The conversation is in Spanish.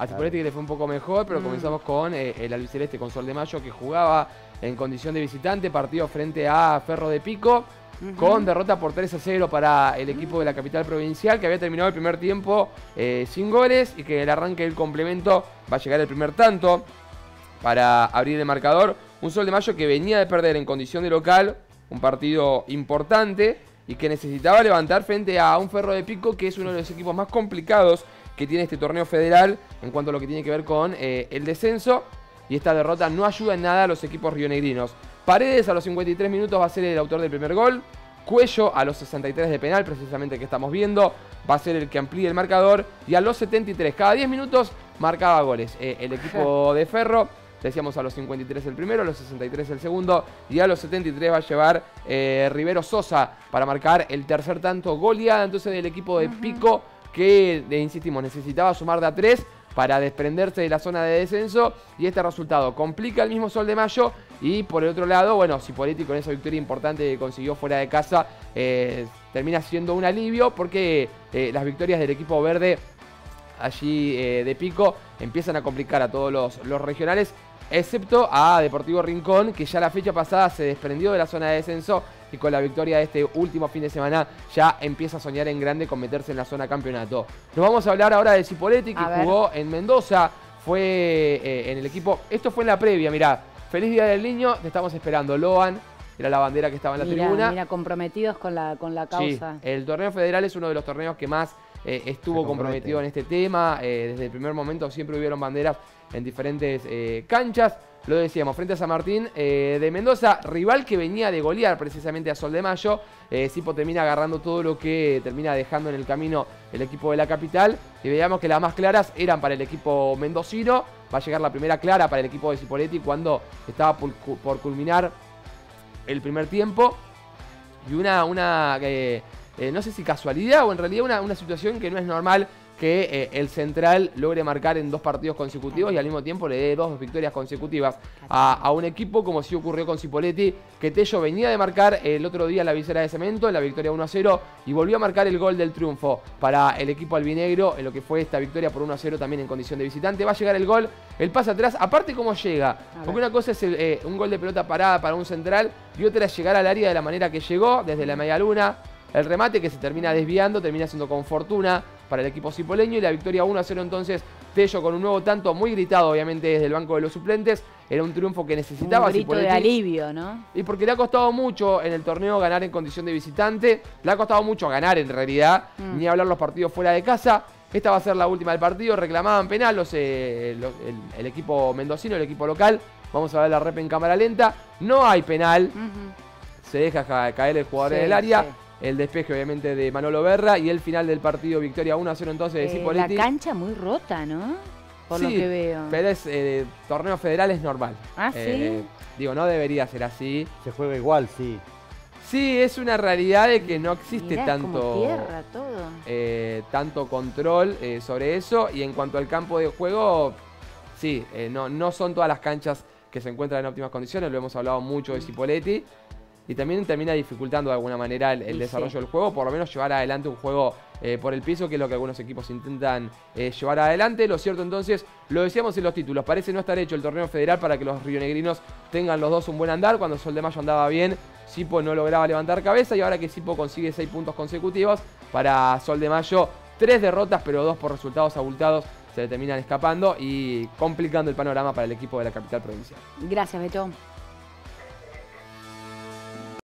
A Cipoletti que le fue un poco mejor, pero Mm. comenzamos con eh, el albiceleste, con Sol de Mayo, que jugaba en condición de visitante, partido frente a Ferro de Pico, con derrota por 3 a 0 para el equipo de la capital provincial, que había terminado el primer tiempo eh, sin goles y que el arranque del complemento va a llegar el primer tanto para abrir el marcador. Un Sol de Mayo que venía de perder en condición de local, un partido importante y que necesitaba levantar frente a un Ferro de Pico que es uno de los equipos más complicados que tiene este torneo federal en cuanto a lo que tiene que ver con eh, el descenso. Y esta derrota no ayuda en nada a los equipos rionegrinos. Paredes a los 53 minutos va a ser el autor del primer gol. Cuello a los 63 de penal, precisamente que estamos viendo, va a ser el que amplíe el marcador. Y a los 73, cada 10 minutos marcaba goles. Eh, el equipo de Ferro, decíamos a los 53 el primero, a los 63 el segundo. Y a los 73 va a llevar eh, Rivero Sosa para marcar el tercer tanto. Goleada entonces del equipo de Pico, que, insistimos, necesitaba sumar de a 3 para desprenderse de la zona de descenso. Y este resultado complica el mismo Sol de Mayo. Y por el otro lado, bueno, Cipoletti con esa victoria importante que consiguió fuera de casa eh, termina siendo un alivio porque eh, las victorias del equipo verde allí eh, de Pico empiezan a complicar a todos los, los regionales excepto a Deportivo Rincón que ya la fecha pasada se desprendió de la zona de descenso y con la victoria de este último fin de semana ya empieza a soñar en grande con meterse en la zona campeonato. Nos vamos a hablar ahora de Cipoletti que jugó en Mendoza, fue eh, en el equipo, esto fue en la previa, mirá, feliz día del niño, te estamos esperando, Loan, era la bandera que estaba en la Mira, tribuna. mira, comprometidos con la, con la Sí, causa. el torneo federal es uno de los torneos que más eh, estuvo comprometido en este tema. eh, desde el primer momento siempre hubieron banderas en diferentes eh, canchas. Lo decíamos, frente a San Martín de Mendoza, rival que venía de golear precisamente a Sol de Mayo. Sipo termina agarrando todo lo que termina dejando en el camino el equipo de la capital. Y veíamos que las más claras eran para el equipo mendocino. Va a llegar la primera clara para el equipo de Cipoletti cuando estaba por, cu- por culminar el primer tiempo. Y una, una eh, eh, no sé si casualidad o en realidad una, una situación que no es normal que eh, el central logre marcar en dos partidos consecutivos y al mismo tiempo le dé dos victorias consecutivas a, a un equipo como sí ocurrió con Cipoletti, que Tello venía de marcar el otro día la visera de cemento, en la victoria 1 a 0, y volvió a marcar el gol del triunfo para el equipo albinegro en lo que fue esta victoria por 1 a 0 también en condición de visitante. Va a llegar el gol, el pase atrás, aparte cómo llega, porque una cosa es el, eh, un gol de pelota parada para un central y otra es llegar al área de la manera que llegó, desde la media luna, el remate que se termina desviando, termina siendo con fortuna para el equipo cipoleño y la victoria 1 a 0 entonces Tello con un nuevo tanto muy gritado obviamente desde el banco de los suplentes. Era un triunfo que necesitaba Un grito de alivio, ¿no? Y porque le ha costado mucho en el torneo ganar en condición de visitante. Le ha costado mucho ganar en realidad. Mm. Ni hablar los partidos fuera de casa. Esta va a ser la última del partido. Reclamaban penal los, eh, los- el, el equipo mendocino, el equipo local. Vamos a ver la rep en cámara lenta. No hay penal. Se deja ca- caer el jugador Sí, en el área. sí. El despeje obviamente de Manolo Berra. Y el final del partido, victoria 1 a 0 entonces de Eh, la cancha muy rota, ¿no? Por lo Sí, que veo. Pero es eh, torneo federal es normal. Ah, ¿sí? Eh, digo, no debería ser así. Se juega igual, sí. Sí, es una realidad de que no existe Mirá, tanto, como tierra todo. eh, tanto control eh, sobre eso. Y en cuanto al campo de juego, sí, eh, no, no son todas las canchas que se encuentran en óptimas condiciones. Lo hemos hablado mucho de Cipoletti. Y también termina dificultando de alguna manera el, desarrollo sí. del juego, por lo menos llevar adelante un juego eh, por el piso, que es lo que algunos equipos intentan eh, llevar adelante. Lo cierto entonces, lo decíamos en los títulos, parece no estar hecho el torneo federal para que los rionegrinos tengan los dos un buen andar. Cuando Sol de Mayo andaba bien, Sipo no lograba levantar cabeza y ahora que Sipo consigue seis puntos consecutivos para Sol de Mayo, tres derrotas pero dos por resultados abultados se le terminan escapando y complicando el panorama para el equipo de la capital provincial. Gracias, Beto.